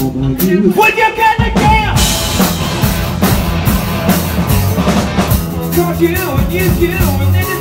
home you get the girl? Cause you and you, you and then